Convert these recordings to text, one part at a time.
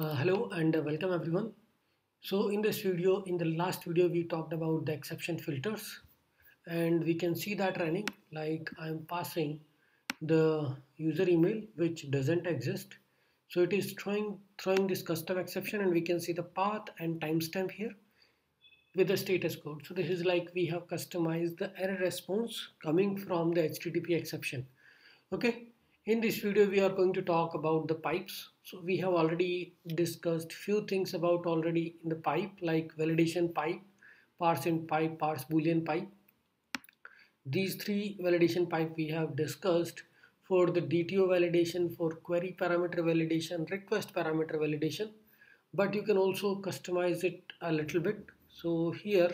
Uh, hello and uh, welcome everyone. So in this video, in the last video, we talked about the exception filters and we can see that running like I'm passing the user email which doesn't exist. So it is throwing, throwing this custom exception and we can see the path and timestamp here with the status code. So this is like we have customized the error response coming from the HTTP exception. Okay, in this video we are going to talk about the pipes. So we have already discussed few things about already in the pipe like validation pipe, parse int pipe, parse boolean pipe. These three validation pipe we have discussed for the DTO validation, for query parameter validation, request parameter validation, but you can also customize it a little bit. So here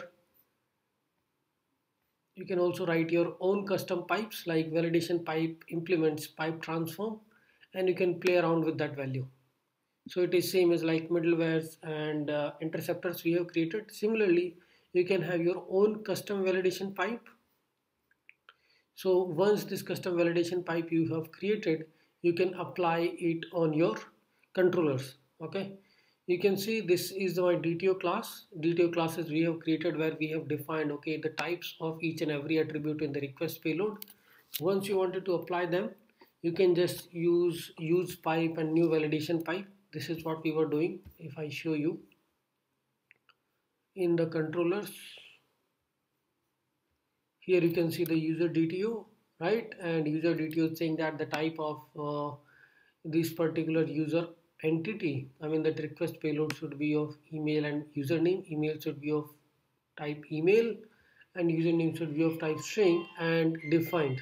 you can also write your own custom pipes like validation pipe implements pipe transform and you can play around with that value. So it is same as like middlewares and uh, interceptors we have created. Similarly you can have your own custom validation pipe. So once this custom validation pipe you have created you can apply it on your controllers okay you can see this is my DTO class. DTO classes we have created where we have defined okay the types of each and every attribute in the request payload. Once you wanted to apply them, you can just use use pipe and new validation pipe. This is what we were doing. If I show you in the controllers, here you can see the user DTO, right? And user DTO saying that the type of uh, this particular user entity i mean that request payload should be of email and username. Email should be of type email and username should be of type string and defined.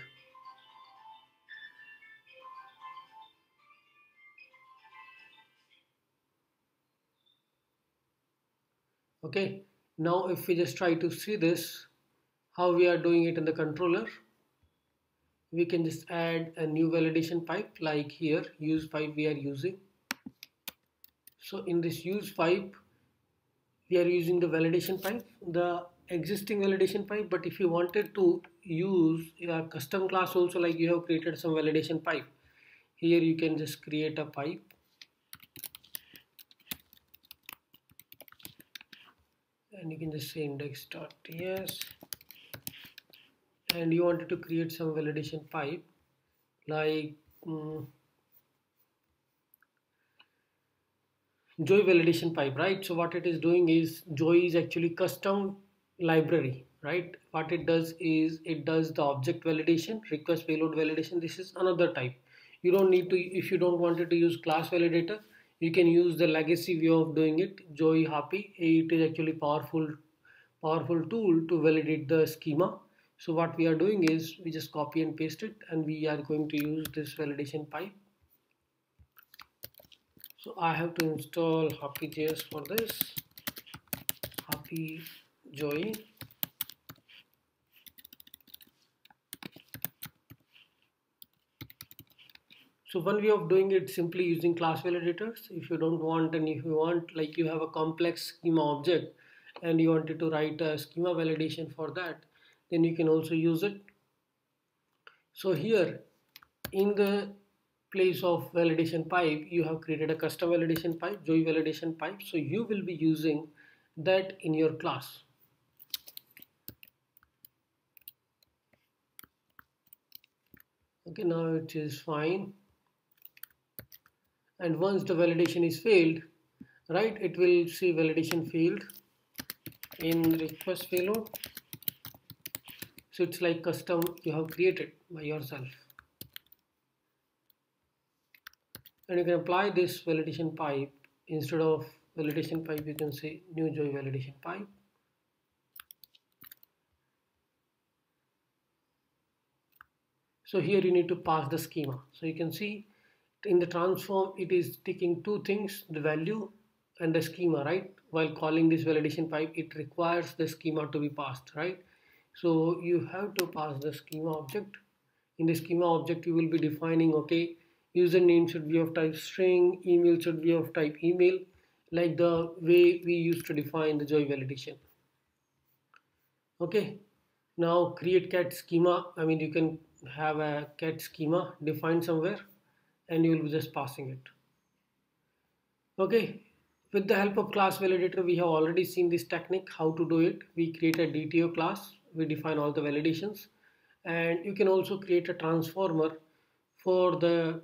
Okay. Now if we just try to see this how we are doing it in the controller we can just add a new validation pipe like here. Use pipe we are using so in this use pipe, we are using the validation pipe, the existing validation pipe. But if you wanted to use a custom class also like you have created some validation pipe, here you can just create a pipe. And you can just say index.ts and you wanted to create some validation pipe like um, Joi validation pipe right? So what it is doing is Joi is actually custom library right? What it does is it does the object validation request payload validation. This is another type. You don't need to if you don't want to use class validator you can use the legacy view of doing it. Joi hapi it is actually powerful powerful tool to validate the schema. So what we are doing is we just copy and paste it and we are going to use this validation pipe so I have to install hapi.js for this. Hapi Joi so one way of doing it simply using class validators. If you don't want and if you want like you have a complex schema object and you wanted to write a schema validation for that then you can also use it. So here in the place of validation pipe you have created a custom validation pipe Joi validation pipe. So you will be using that in your class. Okay now it is fine. And once the validation is failed right it will see validation failed in request payload. So it's like custom you have created by yourself and you can apply this validation pipe. Instead of validation pipe you can say new Joi validation pipe. So here you need to pass the schema. So you can see in the transform it is taking two things the value and the schema right? While calling this validation pipe it requires the schema to be passed right? So you have to pass the schema object. In the schema object you will be defining okay username should be of type string, email should be of type email, like the way we used to define the Joi validation. Okay, now create cat schema. I mean, you can have a cat schema defined somewhere and you will be just passing it. okay with the help of class validator we have already seen this technique how to do it we create a DTO class we define all the validations and you can also create a transformer for the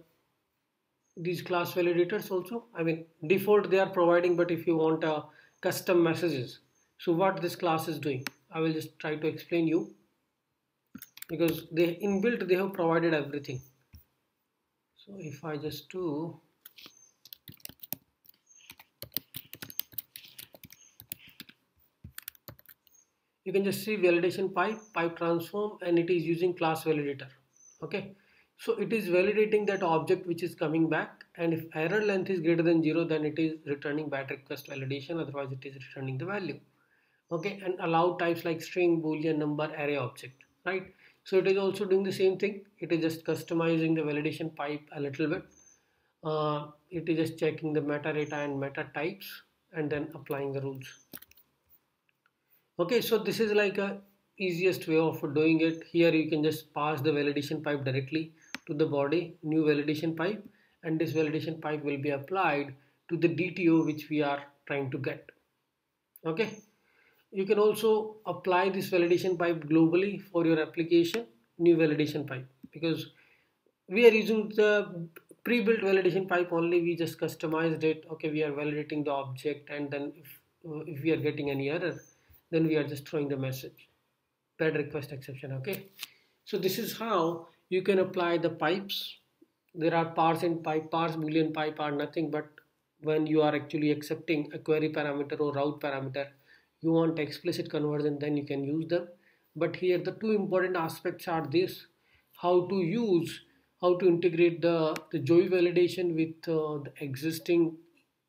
these class validators also. I mean default they are providing but if you want a custom messages. So what this class is doing? I will just try to explain you. Because they inbuilt they have provided everything. So if I just do you can just see validation pipe pipe transform and it is using class validator. Okay so it is validating that object which is coming back and if error length is greater than 0 then it is returning bat request validation otherwise it is returning the value. Okay and allow types like string boolean number array object right? So it is also doing the same thing. It is just customizing the validation pipe a little bit. Uh, it is just checking the metadata and meta types and then applying the rules. Okay so this is like a easiest way of doing it. Here you can just pass the validation pipe directly to the body new validation pipe and this validation pipe will be applied to the DTO which we are trying to get. Okay? You can also apply this validation pipe globally for your application new validation pipe. Because we are using the pre-built validation pipe only we just customized it. Okay we are validating the object and then if, if we are getting any error then we are just throwing the message. Bad request exception okay? So this is how you can apply the pipes. There are parse int pipe parse boolean pipe are nothing but when you are actually accepting a query parameter or route parameter you want explicit conversion then you can use them. But here the two important aspects are this. How to use how to integrate the the Joi validation with uh, the existing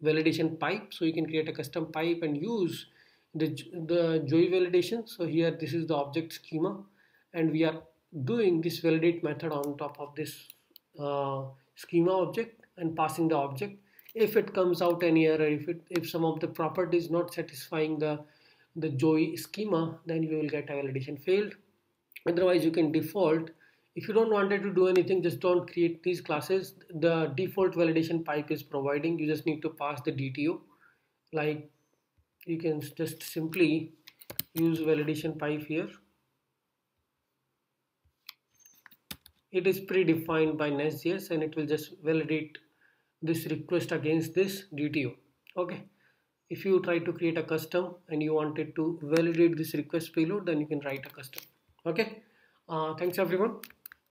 validation pipe. So you can create a custom pipe and use the, the Joi validation. So here this is the object schema and we are doing this validate method on top of this uh, schema object and passing the object. If it comes out any error if it if some of the properties not satisfying the the Joi schema then you will get a validation failed. Otherwise you can default. If you don't wanted to do anything just don't create these classes. The default validation pipe is providing. You just need to pass the DTO like you can just simply use validation pipe here it is predefined by Nest.js and it will just validate this request against this DTO okay. If you try to create a custom and you wanted to validate this request payload then you can write a custom. Okay. Uh, thanks everyone